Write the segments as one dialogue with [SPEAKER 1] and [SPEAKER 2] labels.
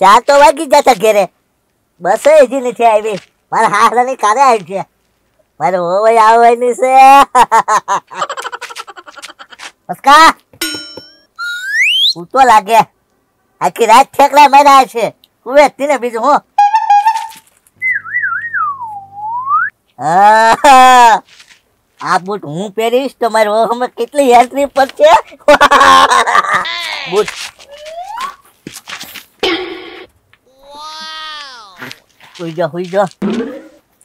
[SPEAKER 1] ચાર તો વાગી જતા ઘેરે. બસ હજી નથી આવી. મારા હારાની કારે આવી છે. મારે ઓવય આવવાની છે. મસ્કા હું તો લાગે. આખી રાત ઠેકડા માર્યા છે. હું હતી ને બીજું, હું. આ બૂટ હું પહેરીશ તો મારી ઓહમાં કેટલી એન્ટ્રી પડશે? બૂટ. હુઈ જા હુઈ જા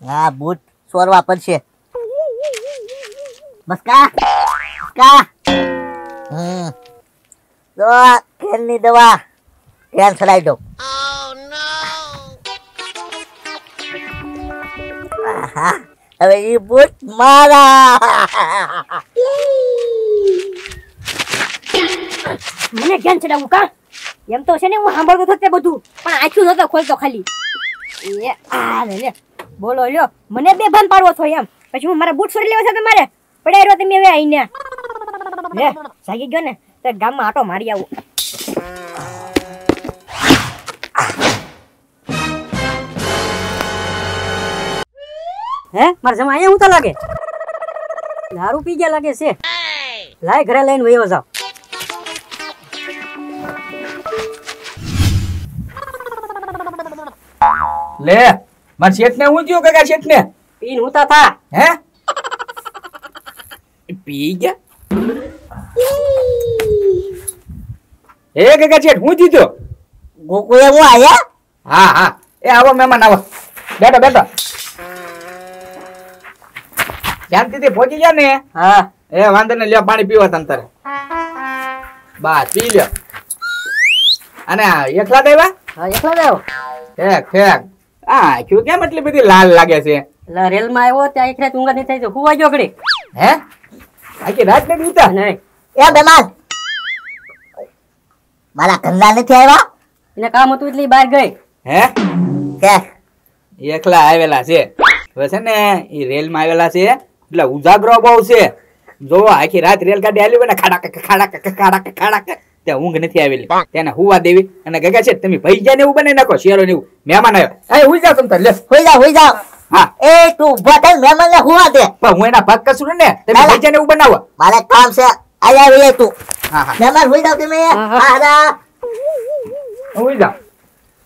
[SPEAKER 1] હા બૂટ સોરવા પડશે. મસ્કા કા? હમ. તો ખેલની દવા ધ્યાન ચલાવી દો આહા, હવે એ બૂટ મારા.
[SPEAKER 2] મને ધ્યાન ચડાવવું કા? એમ તો છે ને હું સાંભળતો હતો તે બધું, પણ આખું નતો ખોલતો ખાલી. એ આ લે બોલો, લ્યો. મને બે ભાન પાડવો છો એમ. પછી હું મારા બૂટ છોડી લેવા છે તમારે? પડ્યા રહ્યો તમે હવે આઈને લે જાગી ગયો ને? તો ગામમાં આટો મારી આવું. હે? મારા જમા અહીંયા ઉતા લાગે. દારૂ પી ગયા લાગે છે. લાય ઘરે લઈને વયો જાવ
[SPEAKER 3] લે મારા શેઠ ને હું થયું કાકા શેઠ ને
[SPEAKER 2] પીન હુતા થા.
[SPEAKER 3] હે? પી ગયા? એ કાકા શેઠ હું જીત્યો
[SPEAKER 1] ગોકુળે હું આયા?
[SPEAKER 3] હા હા. એ આવો મહેમાન આવો. બેઠો બેઠો. શાંતિથી પહોંચી ગયા ને?
[SPEAKER 2] હા.
[SPEAKER 3] એ વાંધો ને લ્યો પાણી પીવા તમ તારે. બસ પી લ્યો. અને એકલા દેવા
[SPEAKER 2] હા એકલા આવ્યો.
[SPEAKER 3] ઠેક ઠેક આ ક્યું કેમ એટલી બધી લાલ લાગે છે?
[SPEAKER 2] એટલે રેલમાં આવ્યો ત્યાં એક રાત ઊંઘ નહીં થઈ તો હુવા ગયો ઘડી
[SPEAKER 3] હે? આખી રાત ને પીતા?
[SPEAKER 2] નહીં.
[SPEAKER 1] એ બેમાલ મારા ઘરના નથી આવ્યા?
[SPEAKER 2] એને કામ હતું એટલે બહાર ગઈ.
[SPEAKER 3] હે?
[SPEAKER 1] કે?
[SPEAKER 3] એકલા આવેલા છે. હવે છે ને એ રેલમાં આવેલા છે. એટલે ઉજાગરો બહુ છે. જો આખી રાત રેલગાડી આલી હોય ને ખાડા ખાડા ખાડા ખાડા ત્યાં ઊંઘ નથી આવેલી. તેને હુવા દેવી. અને ગગા છે તમે ભાઈ ને એવું બનાવી નાખો શેરો ને એવું. મહેમાન આવ્યો. એ હુઈ જાવ તમ લે
[SPEAKER 1] હોઈ જાઓ હોઈ
[SPEAKER 3] હા.
[SPEAKER 1] એ તું ઊભા થઈ મહેમાન ને હુવા દે.
[SPEAKER 3] પણ હું એના ભાગ કસું ને તમે એવું બનાવો.
[SPEAKER 1] મારે કામ છે આયા આવીએ તું.
[SPEAKER 3] હા હા.
[SPEAKER 1] મહેમાન હોઈ જાવ તમે.
[SPEAKER 2] હા, હા.
[SPEAKER 3] હુઈ જાવ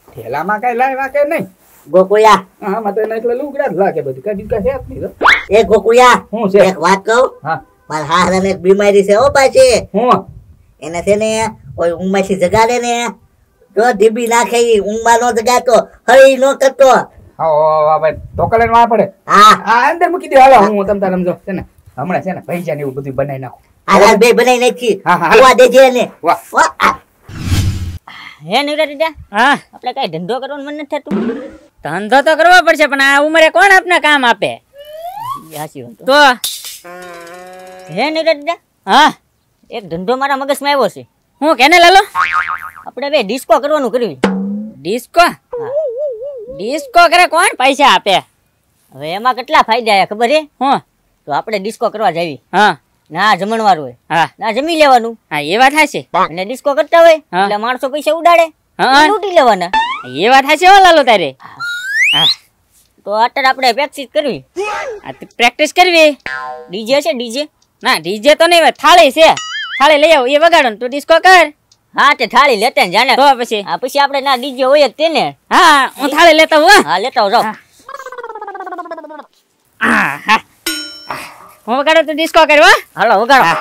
[SPEAKER 3] થેલામાં કઈ લાવ્યા કે નહીં?
[SPEAKER 1] ગોકુળિયા.
[SPEAKER 3] હા તો એના એટલે લુગડા જ લાગે બધું કઈ કઈ છે જ નહીં.
[SPEAKER 1] એ ગોકુળિયા
[SPEAKER 3] હું છે?
[SPEAKER 1] એક વાત કહું?
[SPEAKER 3] હા.
[SPEAKER 1] મારા હારાને એક બીમારી છે ઓ પાછી.
[SPEAKER 3] હું?
[SPEAKER 1] એને છે ને કોઈ ઊંઘમાંથી જગાડે ને જો ધીબી નાખે ઈ ઊંઘમાં નો જગાડતો હળી નો કરતો.
[SPEAKER 3] હા ભાઈ ઢોકળે નો પડે?
[SPEAKER 1] હા.
[SPEAKER 3] આ અંદર મૂકી દો હાલો હું તમ છે ને હમણાં છે ને પૈસા ને એવું બધું બનાવી નાખું.
[SPEAKER 1] બે બનાવી નાખી.
[SPEAKER 3] હા, હા,
[SPEAKER 1] દેજે
[SPEAKER 3] વાહ.
[SPEAKER 4] હે નિવરા દીદા
[SPEAKER 5] હા.
[SPEAKER 4] આપણે કઈ ધંધો કરવાનું મન નથી થતું?
[SPEAKER 5] ધંધો તો કરવો પડશે પણ આ ઉંમરે કોણ આપને કામ આપે?
[SPEAKER 4] ઈ વાત
[SPEAKER 5] તો
[SPEAKER 4] હે નિવરા
[SPEAKER 5] હા.
[SPEAKER 4] એક ધંધો મારા મગજમાં આવ્યો છે.
[SPEAKER 5] હું કેને લાલો?
[SPEAKER 4] આપણે બે ડિસ્કો કરવાનું કરવી
[SPEAKER 5] ડિસ્કો ડિસ્કો કરે કોણ? પૈસા આપે.
[SPEAKER 4] હવે એમાં કેટલા ફાયદા ખબર હે
[SPEAKER 5] હું.
[SPEAKER 4] તો આપણે ડિસ્કો કરવા જાવી
[SPEAKER 5] હા.
[SPEAKER 4] ના જમણવાર હોય.
[SPEAKER 5] હા.
[SPEAKER 4] ના જમી લેવાનું.
[SPEAKER 5] હા એ વાત હાચી.
[SPEAKER 4] અને ડિસ્કો કરતા હોય એટલે માણસો પૈસા ઉડાડે. લૂંટી લેવાના.
[SPEAKER 5] એ વાત હાચી હો લાલો તારે.
[SPEAKER 4] તો અત્યારે આપણે પ્રેક્ટિસ કરવી.
[SPEAKER 5] પ્રેક્ટિસ કરવી.
[SPEAKER 4] ડીજે છે ડીજે
[SPEAKER 5] ના ડીજે તો નહીં થાળી છે. થાળી લઈ આવો એ વગાડો તું ડિસ્કો કર.
[SPEAKER 4] હા તે થાળી લેતે ને જાણે.
[SPEAKER 5] તો પછી?
[SPEAKER 4] હા પછી આપણે ના ડીજે હોય જ તેને.
[SPEAKER 5] હા હું થાળી લેતા હું.
[SPEAKER 4] હા લેતા હું જાઓ.
[SPEAKER 5] હા વગાડો તું ડિસ્કો કરવો
[SPEAKER 4] હાલો વગાડો.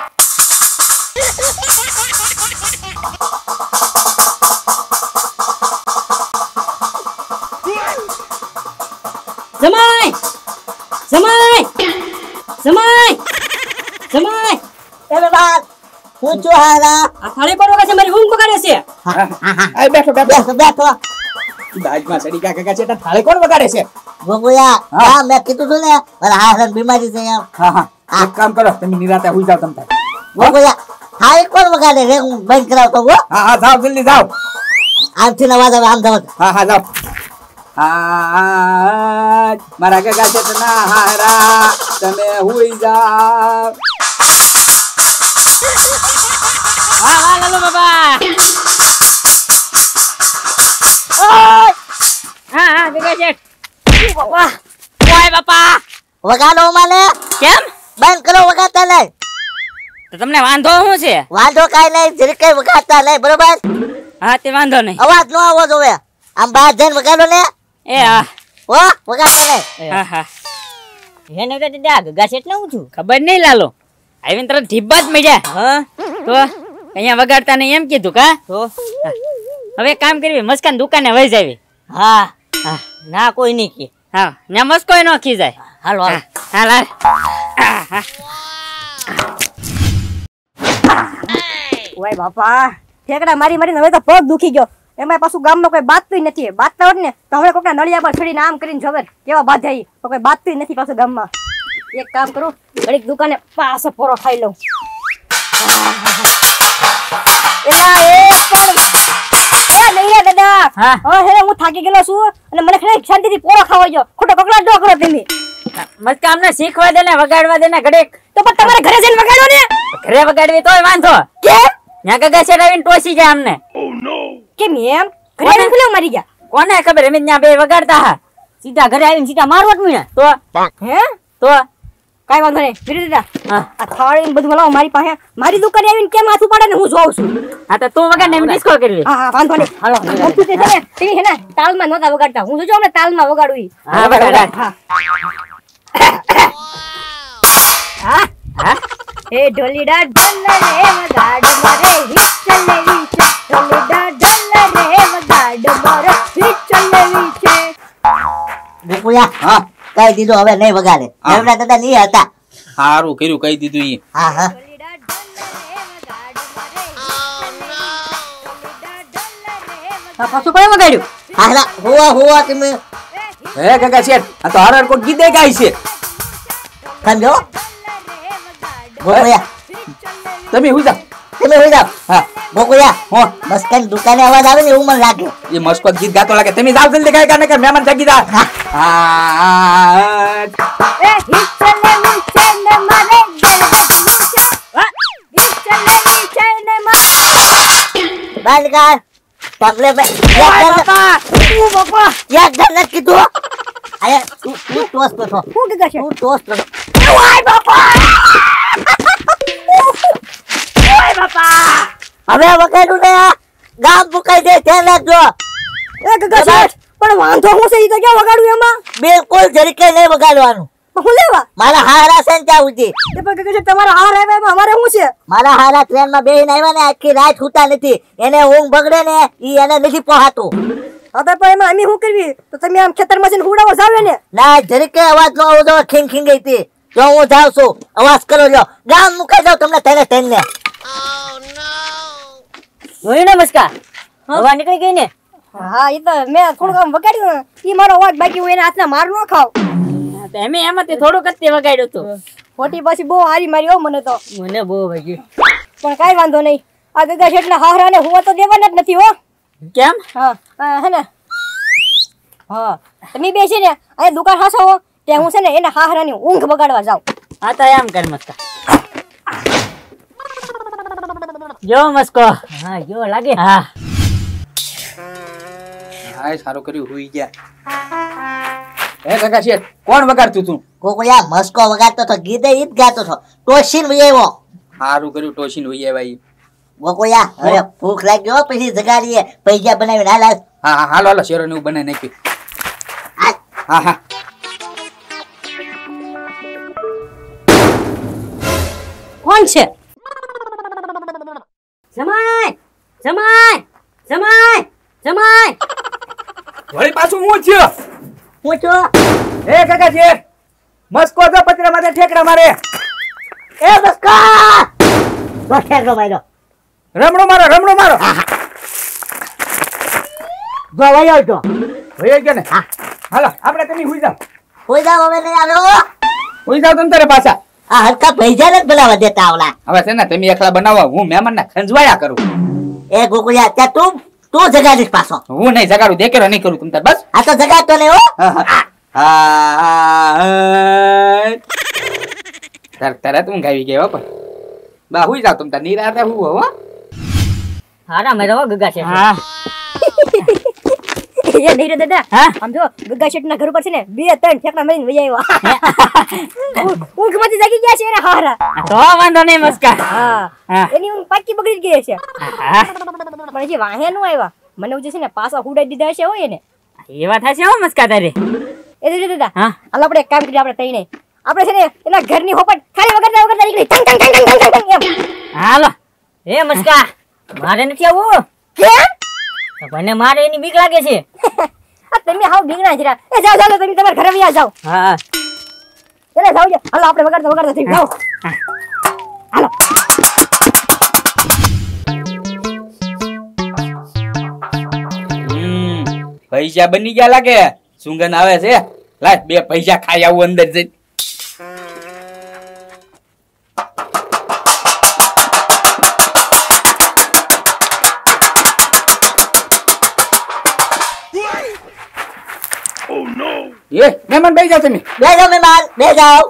[SPEAKER 2] જમાઈ જમાઈ જમાઈ જમાઈ
[SPEAKER 1] એ બેમાન હું છું હારા.
[SPEAKER 2] આ થાળી પર વગર છે મારી ઊંઘ બગાડે છે.
[SPEAKER 3] આ બેઠો બેઠો.
[SPEAKER 1] બેસો
[SPEAKER 3] દાજમાં સડી કા કાકા છે તો થાળે કોણ વગાડે છે?
[SPEAKER 1] ગોકુળિયા
[SPEAKER 3] હા.
[SPEAKER 1] મેં કીધું તું ને મારા હારાને બીમારી છે એમ.
[SPEAKER 3] હા હા. એક કામ કરો તમે નિરાતે હુઈ જાવ તમ
[SPEAKER 1] ગોકુળિયા હા. એક કોણ વગાડે રે? હું બંધ કરાવતો હો.
[SPEAKER 3] હા હા જાવ જલ્દી જાવ
[SPEAKER 1] આમથી નવાજ આવે આમ જાવ
[SPEAKER 3] હા હા જાવ હા મારા કાકા છે તના હારા. તમે હુઈ જાવ
[SPEAKER 5] વાહ વાહ લાલો બોલો
[SPEAKER 2] ઓય!
[SPEAKER 5] હા હા
[SPEAKER 2] બાપા
[SPEAKER 5] ઓય બાપા.
[SPEAKER 1] વગાડો મને.
[SPEAKER 5] કેમ?
[SPEAKER 1] બંધ કરો વગાડતા નહીં.
[SPEAKER 5] તો તમને વાંધો શું છે?
[SPEAKER 1] વાંધો કાઈ નહીં જરી કઈ વગાડતા નહીં બરોબર?
[SPEAKER 5] હા તે વાંધો નહીં.
[SPEAKER 1] અવાજ નો આવવો જોવે આમ બહાર જઈને વગાડો ને.
[SPEAKER 5] એ હા
[SPEAKER 1] હો
[SPEAKER 5] હા. હા
[SPEAKER 4] એને તો ગગા ને છું?
[SPEAKER 5] ખબર નહીં લાલો. આવીને તરત ઢીબ્બા જ મળ્યા
[SPEAKER 4] હા?
[SPEAKER 5] તો અહીંયા વગાડતા નહીં એમ કીધું કા?
[SPEAKER 4] તો?
[SPEAKER 5] હવે કામ કરવી મસ્કાન દુકાને વહી જાવી.
[SPEAKER 4] હા.
[SPEAKER 5] હા.
[SPEAKER 4] ના કોઈ નહીં કે.
[SPEAKER 5] હા ત્યાં મસ્કો નો ખીજાય.
[SPEAKER 4] હાલો હાલો.
[SPEAKER 5] હાલ.
[SPEAKER 2] ઓય બાપા ઠેકડા મારી મારીને હવે તો પગ દુખી ગયો. એમાં પાછું ગામમાં કોઈ બાતતું નથી. બાતતા હોત ને. તો હવે કોકના નળિયા પર ચડીને આમ કરીને જોવે કેવા બાધે તો કોઈ બાતતું નથી પાછું ગામમાં. એક કામ કરું ઘડીક દુકાને પાછો પોરો ખાઈ લઉં. એલા એ પણ એ નહીં દાદા.
[SPEAKER 5] હા.
[SPEAKER 2] હા થાકી ગયેલો છું અને મને ખરે શાંતિથી પોરો ખાવા જો ખોટો કકડાટ ન કરો તમે.
[SPEAKER 5] મસ્કા અમને શીખવા દે ને વગાડવા દે ને ઘડીક.
[SPEAKER 2] તો પણ તમારે ઘરે જઈને વગાડો ને.
[SPEAKER 5] ઘરે વગાડવી તોય વાંધો.
[SPEAKER 2] કેમ
[SPEAKER 5] ત્યાં ગગા શેઠ આવીને ટોસી જાય અમને
[SPEAKER 2] કેમ એમ? ઘરે આવીને ખુલ્લા મારી ગયા?
[SPEAKER 5] કોને ખબર? એમ ત્યાં બે વગાડતા હા.
[SPEAKER 4] સીધા ઘરે આવીને સીધા મારવા જ મીણા
[SPEAKER 5] તો?
[SPEAKER 2] હે?
[SPEAKER 5] તો?
[SPEAKER 2] કાઈ વાંધો નહીં. વિરી
[SPEAKER 5] દીધા.
[SPEAKER 2] આ થાળી બધું લાવો મારી પાસે. મારી દુકાને આવીને કેમ હાથ ઉપાડે ને હું જોઉં છું?
[SPEAKER 5] હા તો તું વગાડ ને એમ ડિસ્કો કરવી.
[SPEAKER 2] હા હા વાંધો નહીં. હાલો. તું છે ને તમે હે ને તાલમાં નહોતા વગાડતા. હું જોજો હમણાં તાલમાં વગાડું
[SPEAKER 5] હા વગાડ
[SPEAKER 2] હા. હા?
[SPEAKER 5] હા?
[SPEAKER 2] એ ઢોલીડા ઢોલ રે વગાડ મારે હિચલે રે હિટ ચલેવી છે.
[SPEAKER 1] ગોકુળિયા
[SPEAKER 3] હા
[SPEAKER 1] કઈ દીધું હવે નહીં વગાડે. એમના દાદા નહીં હતા.
[SPEAKER 3] સારું કર્યું કહી દીધું ઈ.
[SPEAKER 1] હા હા.
[SPEAKER 2] ઢોલીડા ઢોલ રે વગાડ મારે.
[SPEAKER 5] હા, પાછું કઈ વગાડ્યું?
[SPEAKER 1] હા હોવા હોવા તમે.
[SPEAKER 3] હે ગગા શેઠ આ તો હરણ કોઈ ગીતે ગાય છે.
[SPEAKER 1] સમજો ગોકુળિયા
[SPEAKER 3] તમે હું જાઓ.
[SPEAKER 1] તમે હોઈ જાઓ.
[SPEAKER 3] હા
[SPEAKER 1] ગોકુળિયા
[SPEAKER 3] હો
[SPEAKER 1] બસ કઈ દુકાને અવાજ આવે ને એવું મને લાગ્યું.
[SPEAKER 3] એ મસ્કો ગીત ગાતો લાગે. તમે જાવ જલ્દી ગાય કાને કે મહેમાન જાગી જા હા.
[SPEAKER 2] એ હિટ ચલેવી છે ને મારે મારે.
[SPEAKER 1] બાલકા પગલે બે
[SPEAKER 2] બાપા.
[SPEAKER 1] જણ કીધું. અરે તું તું ટોસ તો છો
[SPEAKER 2] હું ગગા છે?
[SPEAKER 1] તું ટોસ તો છો.
[SPEAKER 2] બાપા ઓય બાપા
[SPEAKER 1] હવે વગાડું ને ગામ મુકાઈ દે ધ્યાન રાખજો
[SPEAKER 2] એ કાકા છે પણ વાંધો હું છે? ઈ તો ક્યાં વગાડું એમાં?
[SPEAKER 1] બિલકુલ જરીકે નહીં વગાડવાનું.
[SPEAKER 2] હું લેવા?
[SPEAKER 1] મારા હારા છે ને ત્યાં સુધી.
[SPEAKER 2] એ પણ ગગા છે તમારા હાર આવ્યા એમાં અમારે શું છે?
[SPEAKER 1] મારા હારા ટ્રેનમાં બેહીને આવ્યા ને આખી રાત સુતા નથી. એને ઊંઘ બગડે ને ઈ એને નથી પહોંચાતું
[SPEAKER 2] હવે પણ એમાં અમે શું કરવી તો તમે આમ ખેતરમાં જઈને હુડાવો જાવે ને?
[SPEAKER 1] ના જરીકે અવાજ ન જોઈએ ખીંગ ગઈ હતી. જો હું જાઉં છું અવાજ કરો જો ગામ મુકાઈ જાઉં તમને તેને તેને.
[SPEAKER 4] જોયું ને મસ્કા હવા નીકળી ગઈ ને?
[SPEAKER 2] હા એ તો મેં થોડુંક આમ વગાડ્યું એ મારો અવાજ બાકી હું એના હાથના માર ન ખાવ.
[SPEAKER 5] હા, તો એમે એમાં થોડુંક જ તે વગાડ્યું હતું
[SPEAKER 2] ખોટી પાછી બહુ હારી મારી હો મને તો.
[SPEAKER 4] મને બહુ વાગ્યું
[SPEAKER 2] પણ કાઈ વાંધો નહીં. આ ગગા શેઠના હાહરાને હોવા તો દેવાના જ નથી હો.
[SPEAKER 5] કેમ?
[SPEAKER 2] હા હા, હે ને? હા તમે બે છે ને અહીંયા દુકાન હાસો ત્યાં હું છે ને એને હાહરાની ઊંઘ બગાડવા જાઉં.
[SPEAKER 5] હા તો એમ કર મસ્કા. જો મસ્કો.
[SPEAKER 4] હા જો લાગે.
[SPEAKER 5] હા.
[SPEAKER 3] હા સારું કર્યું હુઈ ગયા. હે કાકા શેઠ કોણ વગાડતું તું?
[SPEAKER 1] કોકળિયા મસ્કો વગાડતો તો ગીતે ઈત ગાતો તો ટોશીન વૈયાવો
[SPEAKER 3] સારું કર્યું ટોશીન હુઈ આવ્યા ઈ.
[SPEAKER 1] ગોકુળિયા હવે ભૂખ લાગી હો પછી જગાડીએ. પૈસા બનાવીને હાલ હાલ.
[SPEAKER 3] હા હા હાલો હાલો શેરો નું એવું બનાવી નાખ્યું. હા હા.
[SPEAKER 4] કોણ છે? જમાય જમાય જમાય જમાય.
[SPEAKER 3] વળી પાછું હું થયો?
[SPEAKER 1] હું છો
[SPEAKER 3] એ કાકાજી મસ્કો તો પત્ર માથે ઠેકડા મારે.
[SPEAKER 1] એ મસ્કો! તો ઠેકડો માર્યો.
[SPEAKER 3] રમણો મારો રમણો મારો.
[SPEAKER 1] જો વયો આવજો
[SPEAKER 3] હોય ગયો ને? હાલો આપણે તમે હુઈ જાઓ.
[SPEAKER 1] કોઈ જાવ હવે નહીં આવ્યો
[SPEAKER 3] હુઈ જાઓ તમે તારે પાછા.
[SPEAKER 1] આ હલકા ભૈજાને જ બનાવવા દેતા આવલા.
[SPEAKER 3] હવે છે ને તમે એકલા બનાવો હું મહેમાન ના ખંજવાયા કરું.
[SPEAKER 1] એ ગોકુળિયા ત્યાં તું તું જગાડીશ પાછો.
[SPEAKER 3] હું નહીં જગાડું દેખેરો નહીં કરું તમતાર બસ?
[SPEAKER 1] આ તો જગાડતો નહીં હો.
[SPEAKER 3] હા, હા. હા. તર તરત ઊંઘ આવી ગયો હો પણ બા હુઈ જાવ તમ તાર નિરાતે હું હો.
[SPEAKER 4] હારા મેરો ગગા છે.
[SPEAKER 5] હા.
[SPEAKER 2] એ નહીં રે દાદા
[SPEAKER 5] હા?
[SPEAKER 2] આમ જો ગગા શેઠ ના ઘર ઉપર છે ને બે ત્રણ ઠેકડા મારીને વહી આવ્યા ઊંઘમાંથી જાગી ગયા છે એના હારા
[SPEAKER 5] તો વાંધો નહીં મસ્કા
[SPEAKER 2] હા
[SPEAKER 5] હા.
[SPEAKER 2] એની ઊંઘ પાકી બગડી ગઈ છે પણ હજી વાહે નું આવ્યા મને એવું છે ને પાછા હુડાઈ દીધા છે હોય ને
[SPEAKER 5] એ વાત હો મસ્કા તારે
[SPEAKER 2] એ દીદી દાદા
[SPEAKER 5] હા
[SPEAKER 2] હાલ આપણે એક કામ કરીએ આપણે તઈને આપણે છે ને એના ઘરની હોપટ ખાલી વગર વગરતા નીકળી ટંગ ટંગ ટંગ ટંગ ટંગ ટંગ એમ
[SPEAKER 5] હાલો
[SPEAKER 4] એ મસ્કા મારે નથી આવવું
[SPEAKER 2] કેમ
[SPEAKER 4] મને મારે એની બીક લાગે છે.
[SPEAKER 2] આ તમે હાવ બીગના છે એ જાઓ જાઓ તમે તમારા ઘરે વ્યા જાઓ.
[SPEAKER 4] હા
[SPEAKER 2] ચલે જાઓ જો હાલો આપણે વગાડતા વગાડતા થઈ જાઓ. હાલો.
[SPEAKER 3] હમ, પૈસા બની ગયા લાગે. સુગંધ આવે છે? લાય બે પૈસા ખાઈ આવું અંદર જઈ એ મહેમાન બેસી જાઓ તમે.
[SPEAKER 1] બે જાઓ મહેમાન બે જાઓ.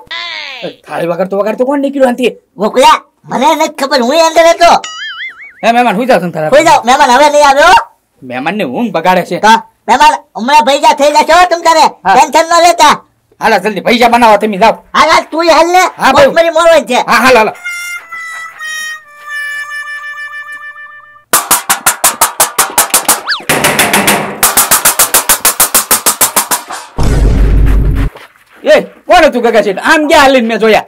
[SPEAKER 3] થાળી વગર તો વગર તો કોણ નીકળ્યું આનથી
[SPEAKER 1] ગોકુળા મને નથી ખબર હું અંદર હતો.
[SPEAKER 3] હે મહેમાન હુઈ જાઓ તમે તારા
[SPEAKER 1] કોઈ જાઓ. મહેમાન હવે નહીં આવ્યો.
[SPEAKER 3] મહેમાન ને ઊંઘ બગાડે છે.
[SPEAKER 1] તો મહેમાન હમણાં ભૈજા થઈ જશે હો તમ તારે
[SPEAKER 3] હા.
[SPEAKER 1] ટેન્શન ન લેતા.
[SPEAKER 3] હાલો જલ્દી ભૈજા બનાવો તમે જાઓ.
[SPEAKER 1] હાલ તું હાલ ને.
[SPEAKER 3] હા, ભાઈ.
[SPEAKER 1] મારી મોરવાઈ છે.
[SPEAKER 3] હા હાલો હાલો. એ કોણ હતું કાકા છે આમ ગયા હાલીને મેં જોયા?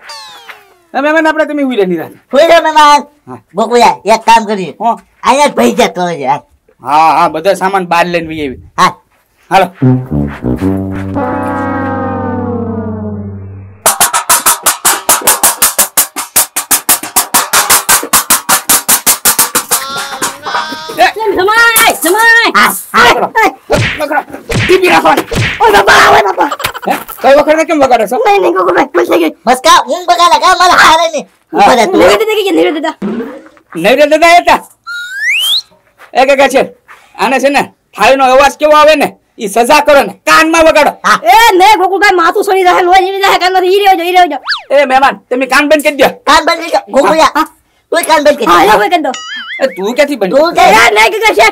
[SPEAKER 3] હવે મને આપણે તમે ઉઈ રહી રાત
[SPEAKER 1] કોઈ જાઓ મહેમાન
[SPEAKER 3] હા.
[SPEAKER 1] એક કામ કરીએ.
[SPEAKER 3] હો.
[SPEAKER 1] અહીંયા ભાઈ ભૈજા તો
[SPEAKER 3] હા. હા બધા સામાન બહાર લઈને વી આવી.
[SPEAKER 1] હા.
[SPEAKER 3] હાલો.
[SPEAKER 4] જમાય જમાય
[SPEAKER 1] હા. હા
[SPEAKER 3] વગડો. ટીપી રાખો
[SPEAKER 1] ઓય બાપા ઓય બાપા?
[SPEAKER 3] કઈ વખત કેમ વગાડો છો?
[SPEAKER 2] નહીં નહીં ભાઈ ભૂલ થઈ ગઈ.
[SPEAKER 1] મસ્કા ઊંઘ બગાડે કા મારા હારે ની ઉપર
[SPEAKER 2] નહીં
[SPEAKER 1] તું.
[SPEAKER 2] દાદા કે નહીં દાદા?
[SPEAKER 3] રે દાદા હતા એ ગગા છે. આને છે ને થાળીનો અવાજ કેવો આવે ને ઈ સજા કરો ને કાનમાં વગાડો.
[SPEAKER 1] હા.
[SPEAKER 2] એ નહીં ગોકુળ ભાઈ માથું સોની જાય લોહી નીકળી જાય કાન ઈ રહ્યો ઈ રહ્યો
[SPEAKER 3] એ મહેમાન તમે કાન બંધ કરી દો
[SPEAKER 1] કાન બંધ કરી દો ગોકુળા તું કાન બંધ કરી
[SPEAKER 2] હા. એ ભાઈ કરી દો
[SPEAKER 3] એ તું ક્યાંથી બંધ?
[SPEAKER 1] તું કે
[SPEAKER 2] યાર નહીં કે છે?